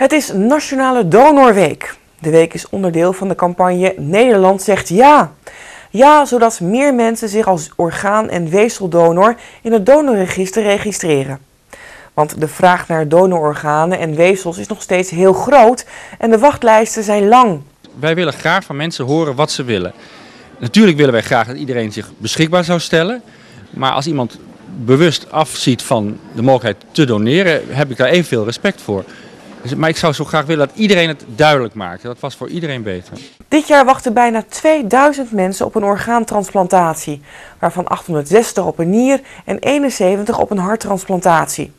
Het is Nationale Donorweek. De week is onderdeel van de campagne Nederland zegt ja. Ja, zodat meer mensen zich als orgaan- en weefseldonor in het donorregister registreren. Want de vraag naar donororganen en weefsels is nog steeds heel groot en de wachtlijsten zijn lang. Wij willen graag van mensen horen wat ze willen. Natuurlijk willen wij graag dat iedereen zich beschikbaar zou stellen. Maar als iemand bewust afziet van de mogelijkheid te doneren, heb ik daar evenveel respect voor. Dus- maar ik zou zo graag willen dat iedereen het duidelijk maakt. Dat was voor iedereen beter. Dit jaar wachten bijna 2000 mensen op een orgaantransplantatie, waarvan 860 op een nier en 71 op een harttransplantatie.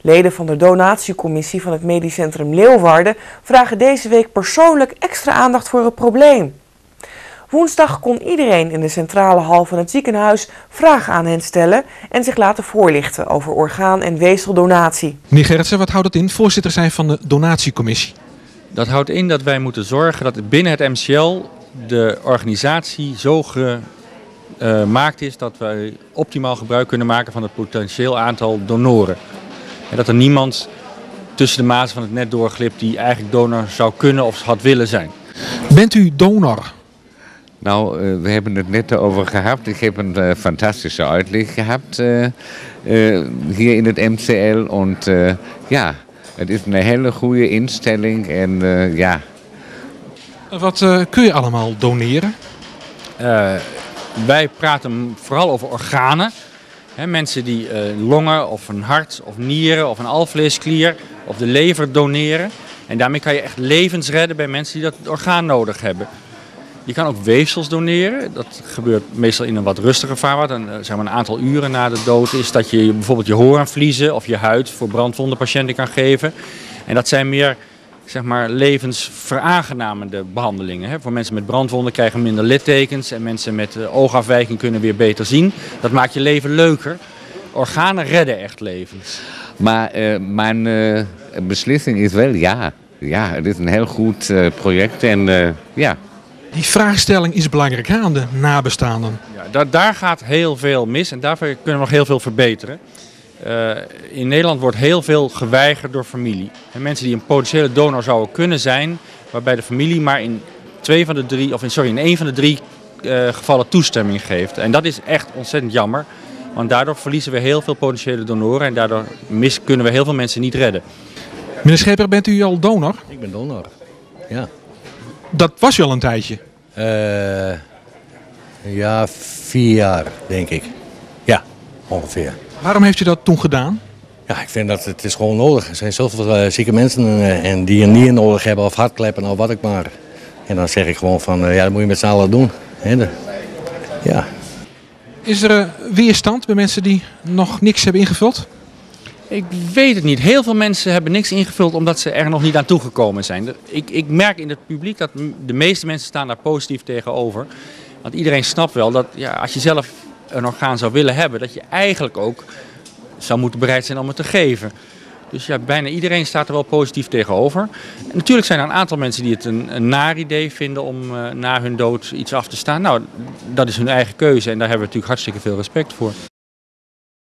Leden van de donatiecommissie van het Medisch Centrum Leeuwarden vragen deze week persoonlijk extra aandacht voor het probleem. Woensdag kon iedereen in de centrale hal van het ziekenhuis vragen aan hen stellen en zich laten voorlichten over orgaan- en weefseldonatie. Meneer Gerritsen, wat houdt het in? Voorzitter zijn van de donatiecommissie. Dat houdt in dat wij moeten zorgen dat binnen het MCL de organisatie zo gemaakt is dat wij optimaal gebruik kunnen maken van het potentieel aantal donoren. En dat er niemand tussen de mazen van het net doorglipt die eigenlijk donor zou kunnen of had willen zijn. Bent u donor? Nou, uh, we hebben het net over gehad. Ik heb een uh, fantastische uitleg gehad uh, hier in het MCL. En ja, het is een hele goede instelling. En ja. Wat kun je allemaal doneren? wij praten vooral over organen. He, mensen die longen of een hart of nieren of een alvleesklier of de lever doneren. En daarmee kan je echt levens redden bij mensen die dat orgaan nodig hebben. Je kan ook weefsels doneren. Dat gebeurt meestal in een wat rustiger vaarwater. En, zeg maar een aantal uren na de dood is dat je bijvoorbeeld je hoornvliezen of je huid voor brandwondenpatiënten kan geven. En dat zijn meer zeg maar, levensveraangenamende behandelingen. Hè. Voor mensen met brandwonden krijgen minder littekens en mensen met uh, oogafwijking kunnen weer beter zien. Dat maakt je leven leuker. Organen redden echt levens. Maar uh, mijn beslissing is wel ja. Ja, het is een heel goed project en ja. Die vraagstelling is belangrijk aan de nabestaanden. Ja, daar, daar gaat heel veel mis en daarvoor kunnen we nog heel veel verbeteren. Uh, in Nederland wordt heel veel geweigerd door familie. En mensen die een potentiële donor zouden kunnen zijn, waarbij de familie maar in twee van de drie, of in, sorry, in één van de drie uh, gevallen toestemming geeft. En dat is echt ontzettend jammer. Want daardoor verliezen we heel veel potentiële donoren en daardoor mis, kunnen we heel veel mensen niet redden. Meneer Scheper, bent u al donor? Ik ben donor, ja. Dat was u al een tijdje? Uh, ja, vier jaar denk ik. Ja, ongeveer. Waarom heeft u dat toen gedaan? Ja, ik vind dat het is gewoon nodig. Er zijn zoveel uh, zieke mensen uh, en die een nier nodig hebben of hartkleppen of wat ik maar. En dan zeg ik gewoon van, ja, dat moet je met z'n allen doen. He, de, ja. Is er weerstand bij mensen die nog niks hebben ingevuld? Ik weet het niet. Heel veel mensen hebben niks ingevuld omdat ze er nog niet aan toegekomen zijn. Ik, ik merk in het publiek dat de meeste mensen staan daar positief tegenover. Want iedereen snapt wel dat ja, als je zelf een orgaan zou willen hebben, dat je eigenlijk ook zou moeten bereid zijn om het te geven. Dus ja, bijna iedereen staat er wel positief tegenover. En natuurlijk zijn er een aantal mensen die het een, een naar idee vinden om uh, na hun dood iets af te staan. Nou, dat is hun eigen keuze en daar hebben we natuurlijk hartstikke veel respect voor.